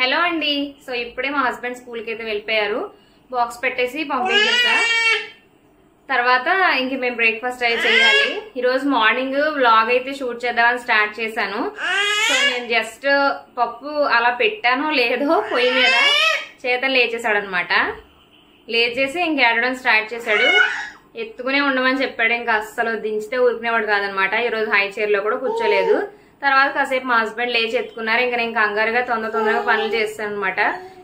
Hello అండి. So ఇప్పుడే మా హస్బెండ్ స్కూల్కి అయితే వెళ్ళిపోయారు. బాక్స్ పెట్టేసి పంపించేస్తా. తర్వాత ఇంక మేము బ్రేక్ఫాస్ట్ అయితే చేయాలి. ఈరోజు మార్నింగ్ వ్లాగ్ అయితే షూట్ చేద్దామని స్టార్ట్ చేశాను. సో నేను జస్ట్ పప్పు అలా పెట్టానో లేదో పొయ్యి మీద చేత లేచేసాడు అనమాట లేచేసి ఇంక ఏడడం స్టార్ట్ చేశాడు. ఎత్తుకునే ఉండమని చెప్పాడు. ఇంకా అస్సలు దించితే ఊరుకునేవాడు కాదనమాట. ఈరోజు హై చైర్లో కూడా కూర్చోలేదు. తర్వాత కాసేపు మా హస్బెండ్ లేచి ఎత్తుకున్నారు. ఇంకా నేను కంగారుగా తొందర తొందరగా పనులు చేస్తాను అనమాట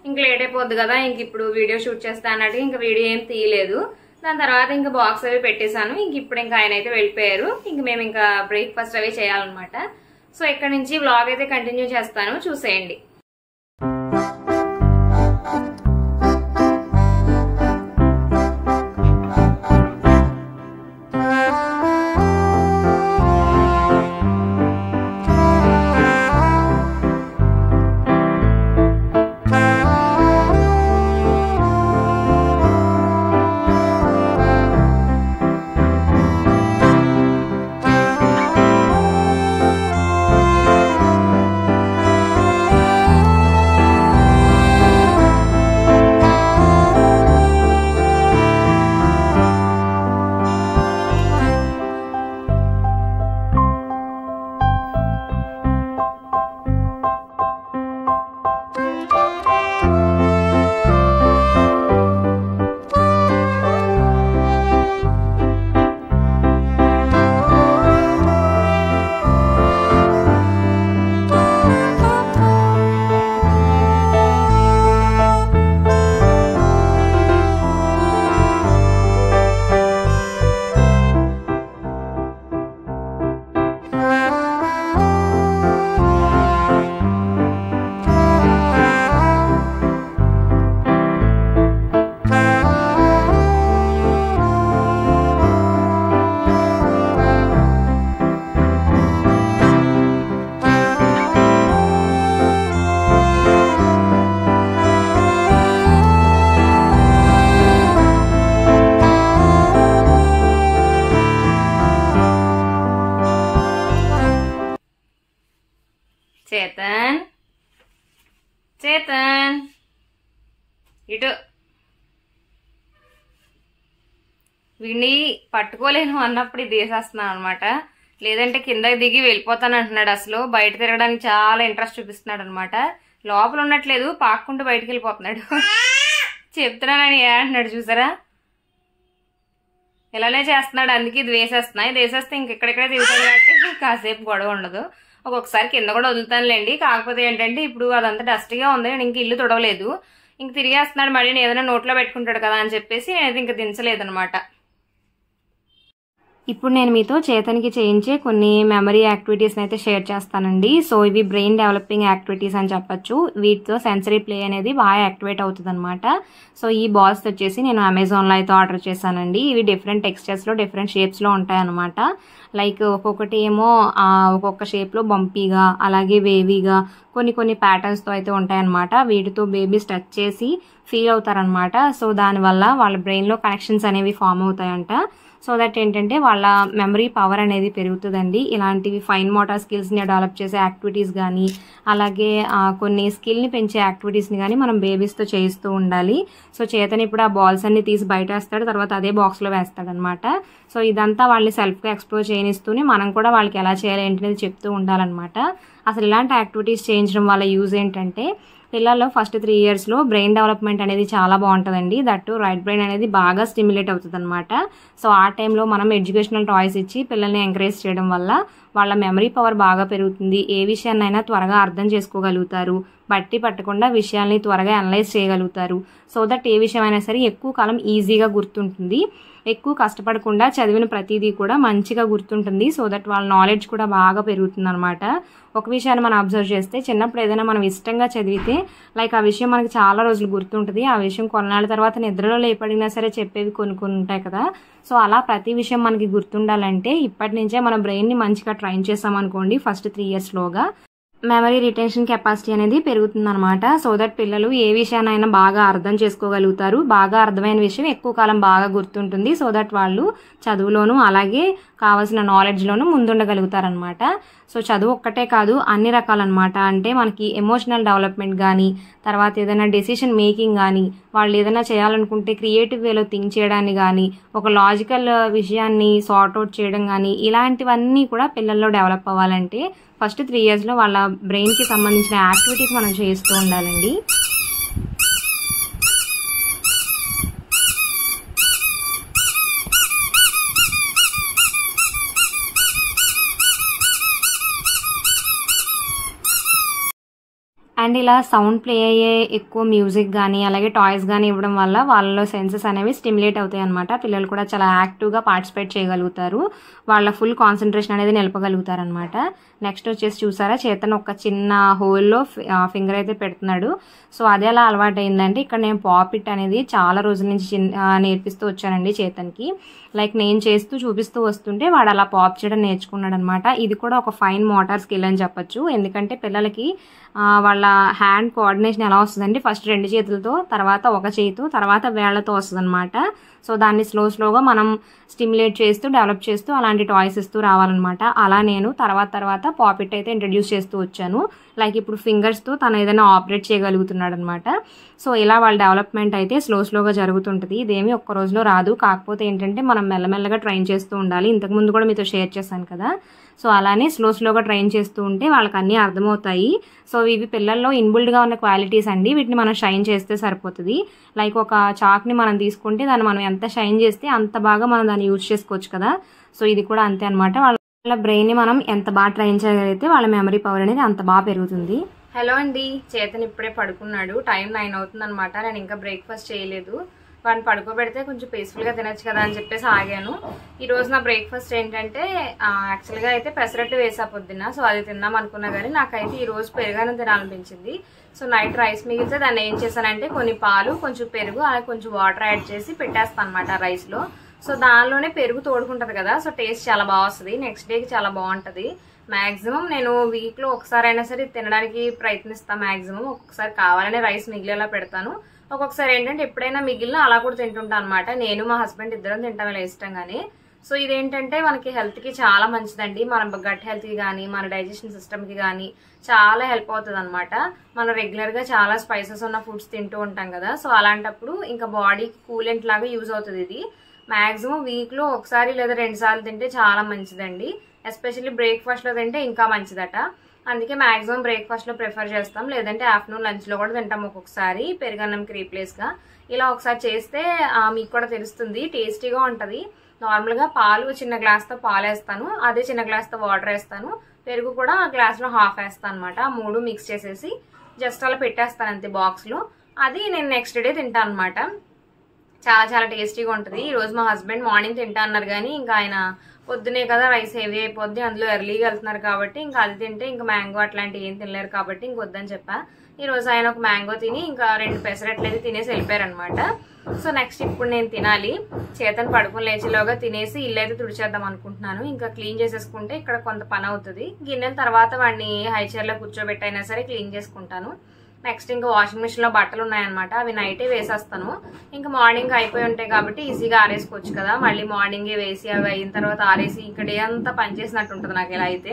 ఇంక లేట్ అయిపోద్ది కదా ఇంక ఇప్పుడు వీడియో షూట్ చేస్తా అన్నట్టు ఇంకా వీడియో ఏం తీయలేదు. దాని తర్వాత ఇంకా బాక్స్ అవి పెట్టేశాను. ఇంక ఇప్పుడు ఇంకా ఆయన అయితే వెళ్ళిపోయారు. ఇంక మేము ఇంకా బ్రేక్ఫాస్ట్ అవి చేయాలన్నమాట. సో ఇక్కడ నుంచి వ్లాగ్ అయితే కంటిన్యూ చేస్తాను. చూసేయండి. చేతన్. ఇటు. వీడిని పట్టుకోలేను అన్నప్పుడు ఇది వేసేస్తున్నాను అనమాట లేదంటే కిందకి దిగి వెళ్ళిపోతాను అంటున్నాడు అసలు. బయట తిరగడానికి చాలా ఇంట్రెస్ట్ చూపిస్తున్నాడు అనమాట లోపల ఉండట్లేదు పాక్కుంటూ బయటికి వెళ్ళిపోతున్నాడు. చెప్తున్నానని ఏ అంటున్నాడు చూసారా? ఇలానే చేస్తున్నాడు అందుకే ఇది వేసేస్తున్నా. ఇది వేసేస్తే ఇంకెక్కడెక్కడే తిరుగుతాడు కాబట్టి కాసేపు గొడవ ఉండదు. ఒక్కొక్కసారి కింద కూడా వదులుతానులేండి. కాకపోతే ఏంటంటే ఇప్పుడు అదంతా డస్ట్గా ఉంది. నేను ఇంక ఇల్లు తుడవలేదు. ఇంక తిరిగేస్తున్నాడు మళ్ళీ నేను ఏదైనా నోట్లో పెట్టుకుంటాడు కదా అని చెప్పేసి నేనైతే ఇంక దించలేదనమాట ఇప్పుడు నేను మీతో చేతనికి చేయించే కొన్ని మెమరీ యాక్టివిటీస్ని అయితే షేర్ చేస్తానండి. సో ఇవి బ్రెయిన్ డెవలపింగ్ యాక్టివిటీస్ అని చెప్పొచ్చు. వీటితో సెన్సరీ ప్లే అనేది బాగా యాక్టివేట్ అవుతుంది అనమాట సో ఈ బాల్స్ వచ్చేసి నేను అమెజాన్లో అయితే ఆర్డర్ చేశానండి. ఇవి డిఫరెంట్ టెక్స్చర్స్లో డిఫరెంట్ షేప్స్లో ఉంటాయన్నమాట. లైక్ ఒక్కొక్కటి ఏమో ఒక్కొక్క షేప్లో బంపీగా అలాగే వేవీగా కొన్ని కొన్ని ప్యాటర్న్స్తో అయితే ఉంటాయన్నమాట. వీటితో బేబీస్ టచ్ చేసి ఫీల్ అవుతారనమాట సో దానివల్ల వాళ్ళ బ్రెయిన్లో కనెక్షన్స్ అనేవి ఫామ్ అవుతాయంట. సో దట్ ఏంటంటే వాళ్ళ మెమరీ పవర్ అనేది పెరుగుతుందండి. ఇలాంటివి ఫైన్ మోటార్ స్కిల్స్ని డెవలప్ చేసే యాక్టివిటీస్ కానీ అలాగే కొన్ని స్కిల్ని పెంచే యాక్టివిటీస్ని కానీ మనం బేబీస్తో చేయిస్తూ ఉండాలి. సో చేతని ఇప్పుడు ఆ బాల్స్ అన్ని తీసి బయట వేస్తాడు తర్వాత అదే బాక్స్లో వేస్తాడు అనమాట సో ఇదంతా వాళ్ళని సెల్ఫ్గా ఎక్స్ప్లోర్ చేయనిస్తూనే మనం కూడా వాళ్ళకి ఎలా చేయాలి ఏంటనేది చెప్తూ ఉండాలన్నమాట. అసలు ఇలాంటి యాక్టివిటీస్ చేయించడం వల్ల యూజ్ ఏంటంటే పిల్లల్లో ఫస్ట్ త్రీ ఇయర్స్లో బ్రెయిన్ డెవలప్మెంట్ అనేది చాలా బాగుంటుందండి. దట్టు రైట్ బ్రెయిన్ అనేది బాగా స్టిమ్యులేట్ అవుతుంది అనమాట సో ఆ టైంలో మనం ఎడ్యుకేషనల్ టాయ్స్ ఇచ్చి పిల్లల్ని ఎంకరేజ్ చేయడం వల్ల వాళ్ళ మెమరీ పవర్ బాగా పెరుగుతుంది. ఏ విషయాన్నైనా త్వరగా అర్థం చేసుకోగలుగుతారు. బట్టి పట్టకుండా విషయాల్ని త్వరగా అనలైజ్ చేయగలుగుతారు. సో దట్ ఏ విషయమైనా సరే ఎక్కువ కాలం ఈజీగా గుర్తుంటుంది. ఎక్కువ కష్టపడకుండా చదివిన ప్రతిదీ కూడా మంచిగా గుర్తుంటుంది. సో దట్ వాళ్ళ నాలెడ్జ్ కూడా బాగా పెరుగుతుంది అనమాట ఒక విషయాన్ని మనం అబ్జర్వ్ చేస్తే చిన్నప్పుడు ఏదైనా మనం ఇష్టంగా చదివితే లైక్ ఆ విషయం మనకి చాలా రోజులు గుర్తుంటుంది. ఆ విషయం కొన్నాళ్ళ తర్వాత నిద్రలో లేపడినా సరే చెప్పేవి కొన్ని కొన్ని ఉంటాయి కదా. సో అలా ప్రతి విషయం మనకి గుర్తుండాలంటే ఇప్పటి నుంచే మన బ్రెయిన్ని మంచిగా ట్రైన్ చేసామనుకోండి ఫస్ట్ త్రీ ఇయర్స్లోగా మెమరీ రిటెన్షన్ కెపాసిటీ అనేది పెరుగుతుంది అనమాట సో దట్ పిల్లలు ఏ విషయానైనా బాగా అర్థం చేసుకోగలుగుతారు. బాగా అర్థమైన విషయం ఎక్కువ కాలం బాగా గుర్తుంటుంది. సో దట్ వాళ్ళు చదువులోనూ అలాగే కావాల్సిన నాలెడ్జ్లోనూ ముందుండగలుగుతారనమాట సో చదువు ఒక్కటే కాదు అన్ని రకాలన్నమాట. అంటే మనకి ఎమోషనల్ డెవలప్మెంట్ కానీ తర్వాత ఏదైనా డెసిషన్ మేకింగ్ కానీ వాళ్ళు ఏదైనా చేయాలనుకుంటే క్రియేటివ్ వేలో థింక్ చేయడాన్ని కానీ ఒక లాజికల్ uh, విషయాన్ని సార్ట్ అవుట్ చేయడం కానీ ఇలాంటివన్నీ కూడా పిల్లల్లో డెవలప్ అవ్వాలంటే ఫస్ట్ త్రీ ఇయర్స్లో వాళ్ళ బ్రెయిన్కి సంబంధించిన యాక్టివిటీస్ మనం చేస్తూ ఉండాలండి. అండ్ ఇలా సౌండ్ ప్లే అయ్యే ఎక్కువ మ్యూజిక్ కానీ అలాగే టాయ్స్ కానీ ఇవ్వడం వల్ల వాళ్ళలో సెన్సెస్ అనేవి స్టిమ్యులేట్ అవుతాయి అనమాట పిల్లలు కూడా చాలా యాక్టివ్గా పార్టిసిపేట్ చేయగలుగుతారు. వాళ్ళ ఫుల్ కాన్సన్ట్రేషన్ అనేది నిలపగలుగుతారనమాట నెక్స్ట్ వచ్చేసి చూసారా చేతను ఒక చిన్న హోల్లో ఫింగర్ అయితే పెడుతున్నాడు. సో అది అలా అలవాటు అయిందండి ఇక్కడ నేను పాపిట్ అనేది చాలా రోజుల నుంచి చిన్న నేర్పిస్తూ వచ్చానండి చేతన్కి. లైక్ నేను చేస్తూ చూపిస్తూ వస్తుంటే వాడు అలా పాప్ చేయడం నేర్చుకున్నాడు అనమాట ఇది కూడా ఒక ఫైన్ మోటార్ స్కిల్ అని చెప్పొచ్చు. ఎందుకంటే పిల్లలకి వాళ్ళ హ్యాండ్ కోఆర్డినేషన్ ఎలా వస్తుందండి? ఫస్ట్ రెండు చేతులతో తర్వాత ఒక చేతితో తర్వాత వేళ్ళతో వస్తుంది అనమాట సో దాన్ని స్లో స్లోగా మనం స్టిమ్యులేట్ చేస్తూ డెవలప్ చేస్తూ అలాంటి టాయ్స్ ఇస్తూ రావాలన్నమాట. అలా నేను తర్వాత తర్వాత పాపిట్ అయితే ఇంట్రడ్యూస్ చేస్తూ వచ్చాను. లైక్ ఇప్పుడు ఫింగర్స్తో తను ఏదైనా ఆపరేట్ చేయగలుగుతున్నాడు అనమాట సో ఇలా వాళ్ళ డెవలప్మెంట్ అయితే స్లో స్లోగా జరుగుతుంటుంది. ఇదేమి ఒక్క రోజులో రాదు. కాకపోతే ఏంటంటే మనం మెల్లమెల్లగా ట్రైన్ చేస్తూ ఉండాలి. ఇంతకుముందు కూడా మీతో షేర్ చేశాను కదా. సో అలానే స్లో స్లోగా ట్రైన్ చేస్తూ ఉంటే వాళ్ళకి అన్నీ అర్థమవుతాయి. సో ఇవి పిల్లల్లో ఇన్బుల్డ్గా ఉన్న క్వాలిటీస్ అండి. వీటిని మనం షైన్ చేస్తే సరిపోతుంది. లైక్ ఒక చాక్ని మనం తీసుకుంటే దాన్ని మనం ఎంత షైన్ చేస్తే అంత బాగా మనం దాన్ని యూజ్ చేసుకోవచ్చు కదా. సో ఇది కూడా అంతే అనమాట వాళ్ళ బ్రెయిన్ని మనం ఎంత బాగా ట్రైన్ చేయగలిగితే వాళ్ళ మెమరీ పవర్ అనేది అంత బాగా పెరుగుతుంది. హలో అండి. చేతన్ ఇప్పుడే పడుకున్నాడు. టైం నైన్ అవుతుంది అనమాట నేను ఇంకా బ్రేక్ఫాస్ట్ చేయలేదు. వాడిని పడుకోబెడితే కొంచెం పీస్ఫుల్గా తినచ్చు కదా అని చెప్పేసి ఆగాను. ఈ రోజు నా బ్రేక్ఫాస్ట్ ఏంటంటే యాక్చువల్గా అయితే పెసరట్టు వేసా పొద్దున్న. సో అది తిందాం అనుకున్నా కానీ నాకైతే ఈ రోజు తినాలనిపించింది. సో నైట్ రైస్ మిగిలితే దాన్ని ఏం చేశానంటే కొన్ని పాలు కొంచెం పెరుగు అలాగే కొంచెం వాటర్ యాడ్ చేసి పెట్టేస్తాను అనమాట రైస్లో సో దానిలోనే పెరుగు తోడుకుంటుంది కదా సో టేస్ట్ చాలా బాగా వస్తుంది. నెక్స్ట్ డేకి చాలా బాగుంటుంది. మ్యాక్సిమం నేను వీక్లో ఒకసారి అయినా సరే తినడానికి ప్రయత్నిస్తాను మ్యాక్సిమం ఒక్కొక్కసారి కావాలనే రైస్ మిగిలేలా పెడతాను. ఒక్కొక్కసారి ఏంటంటే ఎప్పుడైనా మిగిలిన అలా కూడా తింటుంటాను అనమాట నేను మా హస్బెండ్ ఇద్దరం తింటాం ఇలా ఇష్టంగానే సో ఇదేంటంటే మనకి హెల్త్కి చాలా మంచిదండి. మన గట్ హెల్త్కి కానీ మన డైజెషన్ సిస్టమ్కి కానీ చాలా హెల్ప్ అవుతుంది అనమాట మనం రెగ్యులర్గా చాలా స్పైసెస్ ఉన్న ఫుడ్స్ తింటూ ఉంటాం కదా. సో అలాంటప్పుడు ఇంకా బాడీకి కూలెంట్ లాగా యూజ్ అవుతుంది ఇది. మాక్సిమం వీక్లో ఒకసారి లేదా రెండు సార్లు తింటే చాలా మంచిదండి. ఎస్పెషల్లీ బ్రేక్ఫాస్ట్లో తింటే ఇంకా మంచిదట. అందుకే మాక్సిమం బ్రేక్ఫాస్ట్లో ప్రిఫర్ చేస్తాం. లేదంటే ఆఫ్టర్నూన్ లంచ్లో కూడా తింటాం ఒక్కొక్కసారి పెరుగన్నంకి రీప్లేస్గా ఇలా ఒకసారి చేస్తే మీకు కూడా తెలుస్తుంది. టేస్టీగా ఉంటుంది. నార్మల్గా పాలు చిన్న గ్లాస్తో పాలు వేస్తాను అదే చిన్న గ్లాస్తో వాటర్ వేస్తాను. పెరుగు కూడా గ్లాస్లో హాఫ్ వేస్తాను అనమాట మూడు మిక్స్ చేసేసి జస్ట్ అలా పెట్టేస్తాను అంతే బాక్స్లో. అది నేను నెక్స్ట్ డే తింటాను అనమాట చాలా చాలా టేస్టీగా ఉంటుంది. ఈరోజు మా హస్బెండ్ మార్నింగ్ తింటా అన్నారు కానీ ఇంకా ఆయన పొద్దునే కదా రైస్ హెవీ అయిపోద్ది అందులో ఎర్లీగా వెళ్తున్నారు కాబట్టి ఇంకా అది తింటే ఇంకా మ్యాంగో అట్లాంటివి ఏం తినలేరు కాబట్టి ఇంక వద్దని చెప్పా. ఈరోజు ఆయన ఒక మ్యాంగో తిని ఇంకా రెండు పెసరట్లు అయితే తినేసి వెళ్ళిపోయారనమాట సో నెక్స్ట్ ఇప్పుడు నేను తినాలి. చేతను పడుకుని లేచేలోగా తినేసి ఇల్లు అయితే తుడిచేద్దాం అనుకుంటున్నాను. ఇంకా క్లీన్ చేసేసుకుంటే ఇక్కడ కొంత పని అవుతుంది. గిన్నెల తర్వాత వాడిని హైచైర్లో కూర్చోబెట్టైనా సరే క్లీన్ చేసుకుంటాను. నెక్స్ట్ ఇంకా వాషింగ్ మిషన్లో బట్టలు ఉన్నాయన్నమాట. అవి నైటే వేసేస్తాను. ఇంకా మార్నింగ్ అయిపోయి ఉంటాయి కాబట్టి ఈజీగా ఆరేసుకోవచ్చు కదా. మళ్ళీ మార్నింగే వేసి అవి అయిన తర్వాత ఆరేసి ఇక్కడే డే అంతా పనిచేసినట్టు ఉంటుంది నాకు ఇలా అయితే.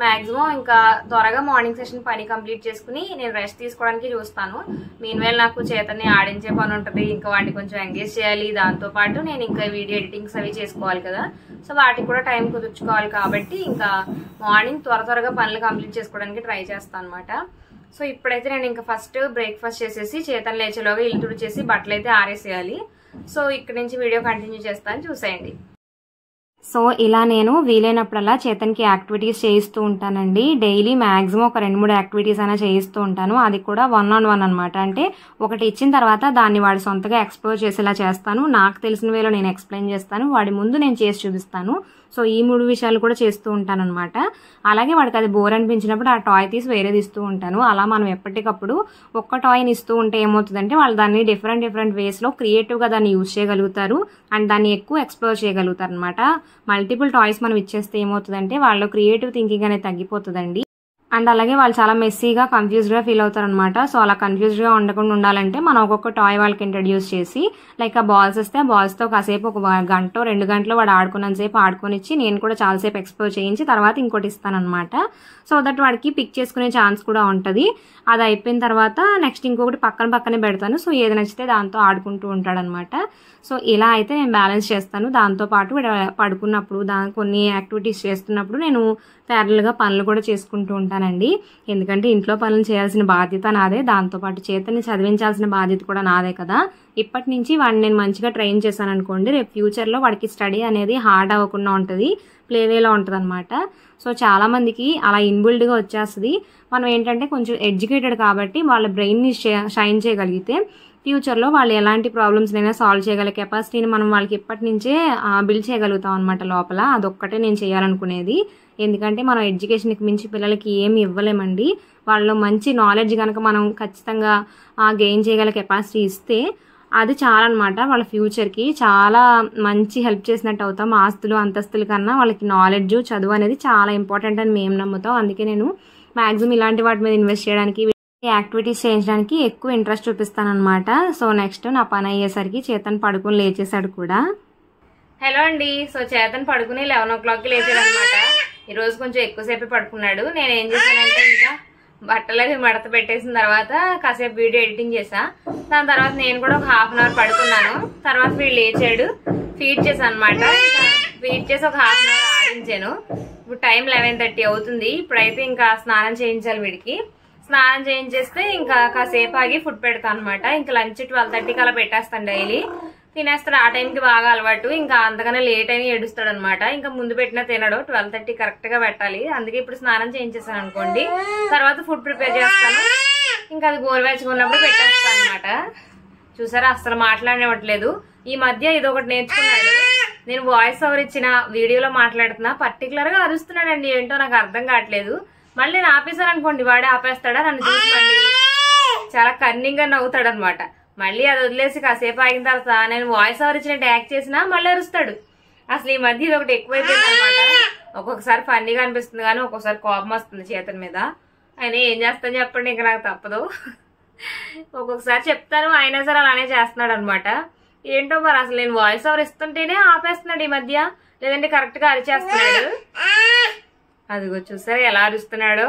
మాక్సిమం ఇంకా త్వరగా మార్నింగ్ సెషన్ పని కంప్లీట్ చేసుకుని నేను రెస్ట్ తీసుకోవడానికి చూస్తాను. మీన్వేళ నాకు చేతని ఆడించే పని ఉంటుంది. ఇంకా వాటిని కొంచెం ఎంగేజ్ చేయాలి. దాంతో పాటు నేను ఇంకా వీడియో ఎడిటింగ్స్ అవి చేసుకోవాలి కదా. సో వాటికి కూడా టైం కుదుర్చుకోవాలి కాబట్టి ఇంకా మార్నింగ్ త్వర త్వరగా పనులు కంప్లీట్ చేసుకోవడానికి ట్రై చేస్తాను అనమాట సో ఇప్పుడైతే నేను ఇంకా ఫస్ట్ బ్రేక్ఫాస్ట్ చేసేసి చేతను లేచేలోగా ఇల్లు తుడిచేసి బట్టలు అయితే ఆరేసేయాలి. సో ఇక్కడ నుంచి వీడియో కంటిన్యూ చేస్తాను చూసేయండి. సో ఇలా నేను వీలైనప్పుడల్లా చేతన్కి యాక్టివిటీస్ చేయిస్తూ ఉంటానండి. డైలీ మ్యాక్సిమం ఒక రెండు మూడు యాక్టివిటీస్ అయినా చేయిస్తూ ఉంటాను. అది కూడా వన్ ఆన్ వన్ అనమాట అంటే ఒకటి ఇచ్చిన తర్వాత దాన్ని వాడి సొంతగా ఎక్స్ప్లోర్ చేసేలా చేస్తాను. నాకు తెలిసిన వేలో నేను ఎక్స్ప్లెయిన్ చేస్తాను. వాడి ముందు నేను చేసి చూపిస్తాను. సో ఈ మూడు విషయాలు కూడా చేస్తూ ఉంటాను అనమాట అలాగే వాడికి అది బోర్ అనిపించినప్పుడు ఆ టాయ్ తీసి వేరేది ఇస్తూ ఉంటాను. అలా మనం ఎప్పటికప్పుడు ఒక్క టాయ్ని ఇస్తూ ఉంటే ఏమవుతుందంటే వాళ్ళు దాన్ని డిఫరెంట్ డిఫరెంట్ వేస్లో క్రియేటివ్గా దాన్ని యూజ్ చేయగలుగుతారు అండ్ దాన్ని ఎక్కువ ఎక్స్ప్లోర్ చేయగలుగుతారు అనమాట మల్టిపుల్ టాయ్స్ మనం ఇచ్చేస్తే ఏమవుతుందంటే వాళ్ళ క్రియేటివ్ థింకింగ్ అనేది తగ్గిపోతుందండి. అండ్ అలాగే వాళ్ళు చాలా మెస్సీగా కన్ఫ్యూజ్డ్గా ఫీల్ అవుతారు అనమాట సో అలా కన్ఫ్యూజ్డ్గా ఉండకుండా ఉండాలంటే మనం ఒక్కొక్క టాయ్ వాళ్ళకి ఇంట్రడ్యూస్ చేసి లైక్ ఆ బాల్స్ వస్తే ఆ బాల్స్తో కాసేపు ఒక గంట రెండు గంటలు వాడు ఆడుకున్నంతసేపు ఆడుకొని ఇచ్చి నేను కూడా చాలాసేపు ఎక్స్ప్లోర్ చేయించి తర్వాత ఇంకోటి ఇస్తానమాట సో దట్ వాడికి పిక్ చేసుకునే ఛాన్స్ కూడా ఉంటుంది. అది అయిపోయిన తర్వాత నెక్స్ట్ ఇంకొకటి పక్కన పక్కనే పెడతాను. సో ఏది నచ్చితే దాంతో ఆడుకుంటూ ఉంటాడనమాట. సో ఇలా అయితే నేను బ్యాలెన్స్ చేస్తాను. దాంతోపాటు పడుకున్నప్పుడు దా కొన్ని యాక్టివిటీస్ చేస్తున్నప్పుడు నేను ప్యారల్గా పనులు కూడా చేసుకుంటూ ఉంటానండి. ఎందుకంటే ఇంట్లో పనులు చేయాల్సిన బాధ్యత నాదే. దాంతోపాటు చేతని చదివించాల్సిన బాధ్యత కూడా నాదే కదా. ఇప్పటి నుంచి వాడిని నేను మంచిగా ట్రైన్ చేశాను అనుకోండి రేపు ఫ్యూచర్లో వాడికి స్టడీ అనేది హార్డ్ అవ్వకుండా ఉంటుంది. ప్లేవేలో ఉంటుంది అనమాట సో చాలామందికి అలా ఇన్బిల్డ్గా వచ్చేస్తుంది. మనం ఏంటంటే కొంచెం ఎడ్యుకేటెడ్ కాబట్టి వాళ్ళ బ్రెయిన్ని షైన్ చేయగలిగితే ఫ్యూచర్లో వాళ్ళు ఎలాంటి ప్రాబ్లమ్స్ అయినా సాల్వ్ చేయగల కెపాసిటీని మనం వాళ్ళకి ఇప్పటి నుంచే బిల్డ్ చేయగలుగుతాం అనమాట లోపల. అదొక్కటే నేను చేయాలనుకునేది. ఎందుకంటే మనం ఎడ్యుకేషన్కి మించి పిల్లలకి ఏమి ఇవ్వలేమండి. వాళ్ళలో మంచి నాలెడ్జ్ కనుక మనం ఖచ్చితంగా గెయిన్ చేయగల కెపాసిటీ ఇస్తే అది చాలా అనమాట వాళ్ళ ఫ్యూచర్కి చాలా మంచి హెల్ప్ చేసినట్టు అవుతాం. ఆస్తులు అంతస్తుల కన్నా వాళ్ళకి నాలెడ్జ్ చదువు అనేది చాలా ఇంపార్టెంట్ అని మేము నమ్ముతాం. అందుకే నేను మ్యాక్సిమం ఇలాంటి వాటి మీద ఇన్వెస్ట్ చేయడానికి యాక్టివిటీస్ చేయించడానికి ఎక్కువ ఇంట్రెస్ట్ చూపిస్తానమాట సో నెక్స్ట్ నా పని అయ్యేసరికి చేతన్ పడుకుని లేచేశాడు కూడా. హలో అండి. సో చేతన్ పడుకుని లెవెన్ ఓ క్లాక్కి లేచాడు అనమాట ఈరోజు కొంచెం ఎక్కువసేపు పడుకున్నాడు. నేను ఏం చేశానంటే ఇంకా బట్టలు అవి మడత పెట్టేసిన తర్వాత కాసేపు వీడియో ఎడిటింగ్ చేసా దాని తర్వాత నేను కూడా ఒక హాఫ్ అన్ అవర్ పడుకున్నాను. తర్వాత వీడు లేచాడు. ఫీడ్ చేశాను అనమాట ఫీడ్ చేసి ఒక హాఫ్ అన్ అవర్ ఆడించాను. ఇప్పుడు టైం లెవెన్ థర్టీ అవుతుంది. ఇప్పుడైతే ఇంకా స్నానం చేయించాలి వీడికి. స్నానం చేయించేస్తే ఇంకా కాసేపు ఆగి ఫుడ్ పెడతాను అనమాట ఇంకా లంచ్ ట్వెల్వ్ థర్టీకి అలా పెట్టేస్తాను డైలీ. తినేస్తాడు. ఆ టైంకి బాగా అలవాటు. ఇంకా అంతగానే లేట్ అయినా ఏడుస్తాడు అనమాట ఇంకా ముందు పెట్టినా తినడు. ట్వెల్వ్ థర్టీ కరెక్ట్గా పెట్టాలి. అందుకే ఇప్పుడు స్నానం చేయించేసాను అనుకోండి. తర్వాత ఫుడ్ ప్రిపేర్ చేస్తాను. ఇంకా అది గోరువెచ్చుకున్నప్పుడు పెట్టేస్తాను అనమాట చూసారా? అస్సలు మాట్లాడనివ్వట్లేదు. ఈ మధ్య ఇది ఒకటి నేర్చుకున్నాడు. నేను వాయిస్ ఓవర్ ఇచ్చిన వీడియోలో మాట్లాడుతున్నా. పర్టికులర్గా అరుస్తున్నాడండి. ఏంటో నాకు అర్థం కావట్లేదు. మళ్ళీ నేను ఆపేశాను అనుకోండి. వాడే ఆపేస్తాడా? నన్ను చూసుకోండి చాలా కన్నింగ్గా నవ్వుతాడు అనమాట మళ్ళీ అది వదిలేసి కాసేపు ఆగిన తర్వాత నేను వాయిస్ ఓవర్ ఇచ్చినట్టు యాక్ట్ చేసినా మళ్ళీ అరుస్తాడు. అసలు ఈ మధ్య ఇది ఒకటి ఎక్కువైపోయింది అనమాట ఒక్కొక్కసారి ఫన్నీగా అనిపిస్తుంది కానీ ఒక్కొక్కసారి కోపం వస్తుంది చేతన మీద. ఆయన ఏం చేస్తాను చెప్పండి ఇంకా నాకు తప్పదు. ఒక్కొక్కసారి చెప్తాను అయినా సరే అలానే చేస్తున్నాడు అనమాట ఏంటో మరి అసలు నేను వాయిస్ ఓవర్ ఇస్తుంటేనే ఆపేస్తున్నాడు ఈ మధ్య. లేదంటే కరెక్ట్గా అరిచేస్తున్నాడు. అదిగో చూసారా ఎలా అరుస్తున్నాడో.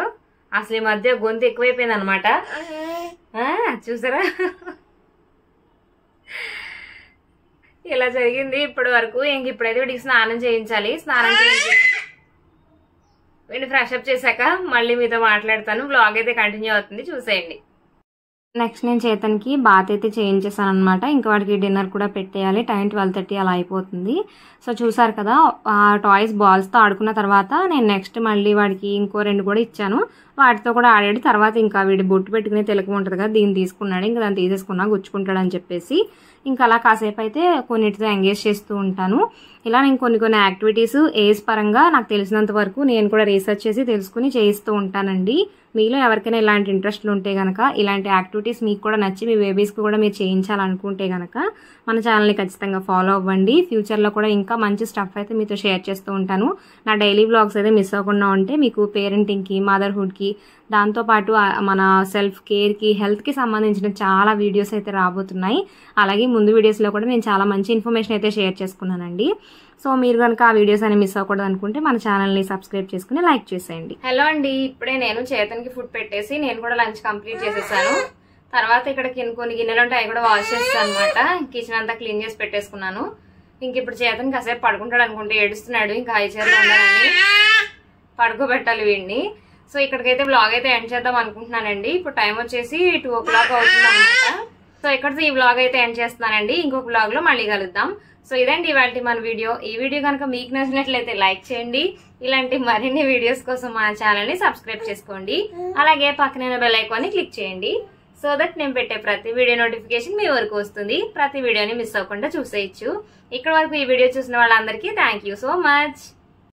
అసలు ఈ మధ్య గొంతు ఎక్కువైపోయింది అనమాట చూసారా? ఇలా జరిగింది ఇప్పటి వరకు. ఇంక ఇప్పుడైతే వీడికి స్నానం చేయించాలి. స్నానం చేయించేసి వీడిని ఫ్రెష్ అప్ చేశాక మళ్ళీ మీతో మాట్లాడతాను. బ్లాగ్ అయితే కంటిన్యూ అవుతుంది. చూసేయండి. నెక్స్ట్ నేను చేతన్కి బాత్ అయితే చేయించేసాను అనమాట ఇంకా వాడికి డిన్నర్ కూడా పెట్టేయాలి. టైం ట్వెల్వ్ థర్టీ అలా అయిపోతుంది. సో చూసారు కదా ఆ టాయ్స్ బాల్స్తో ఆడుకున్న తర్వాత నేను నెక్స్ట్ మళ్ళీ వాడికి ఇంకో రెండు కూడా ఇచ్చాను. వాటితో కూడా ఆడాడు. తర్వాత ఇంకా వీడి బొట్టు పెట్టుకునే తెలుగు ఉంటుంది కదా దీన్ని తీసుకున్నాడు. ఇంకా దాన్ని తీసేసుకున్నా గుచ్చుకుంటాడు అని చెప్పేసి. ఇంకా అలా కాసేపు అయితే కొన్నిటితో ఎంగేజ్ చేస్తూ ఉంటాను. ఇలా నేను కొన్ని కొన్ని యాక్టివిటీస్ ఏజ్ పరంగా నాకు తెలిసినంత వరకు నేను కూడా రీసెర్చ్ చేసి తెలుసుకుని చేయిస్తూ ఉంటానండి. మీలో ఎవరికైనా ఇలాంటి ఇంట్రెస్ట్లు ఉంటే కనుక ఇలాంటి యాక్టివిటీస్ మీకు కూడా నచ్చి మీ బేబీస్కి కూడా మీరు చేయించాలనుకుంటే కనుక మన ఛానల్ని ఖచ్చితంగా ఫాలో అవ్వండి. ఫ్యూచర్లో కూడా ఇంకా మంచి స్టఫ్ అయితే మీతో షేర్ చేస్తూ ఉంటాను. నా డైలీ బ్లాగ్స్ అయితే మిస్ అవ్వకుండా ఉంటే మీకు పేరెంటింగ్కి మదర్హుడ్కి దాంతోపాటు మన సెల్ఫ్ కేర్కి హెల్త్కి సంబంధించిన చాలా వీడియోస్ అయితే రాబోతున్నాయి. అలాగే ముందు వీడియోస్లో కూడా నేను చాలా మంచి ఇన్ఫర్మేషన్ అయితే షేర్ చేసుకున్నానండి. సో మీరు కనుక ఆ వీడియోస్ అని మిస్ అవ్వకూడదు అనుకుంటే మన ఛానల్ని సబ్స్క్రైబ్ చేసుకుని లైక్ చేసేయండి. హలో అండి. ఇప్పుడే నేను చేతనికి ఫుడ్ పెట్టేసి నేను కూడా లంచ్ కంప్లీట్ చేసేసాను. తర్వాత ఇక్కడ కొన్ని గిన్నెలు ఉంటాయి అవి కూడా వాష్ చేస్తాను అనమాట కిచెన్ అంతా క్లీన్ చేసి పెట్టేసుకున్నాను. ఇంక ఇప్పుడు చేతని కాసేపు పడుకుంటాడు అనుకుంటే ఏడుస్తున్నాడు ఇంకా హై చైర్లో ఉండాలని పడుకోబెట్టాలి వీడిని. సో ఇక్కడికైతే బ్లాగ్ అయితే ఎండ్ చేద్దాం అనుకుంటున్నానండి. ఇప్పుడు టైం వచ్చేసి టూ ఓ క్లాక్ అవుతుంది అనమాట సో ఇక్కడితో ఈ బ్లాగ్ అయితే ఎండ్ చేస్తున్నానండి. ఇంకొక బ్లాగ్లో మళ్ళీ కలుద్దాం. సో ఇదండి ఇవాళ మన వీడియో. ఈ వీడియో కనుక మీకు నచ్చినట్లయితే లైక్ చేయండి. ఇలాంటి మరిన్ని వీడియోస్ కోసం మన ఛానల్ని సబ్స్క్రైబ్ చేసుకోండి. అలాగే పక్కన బెల్ క్లిక్ చేయండి. సో దట్ నేను పెట్టే ప్రతి వీడియో నోటిఫికేషన్ మీ వరకు వస్తుంది. ప్రతి వీడియోని మిస్ అవ్వకుండా చూసేయచ్చు. ఇక్కడ వరకు ఈ వీడియో చూసిన వాళ్ళందరికీ థ్యాంక్ యూ సో మచ్.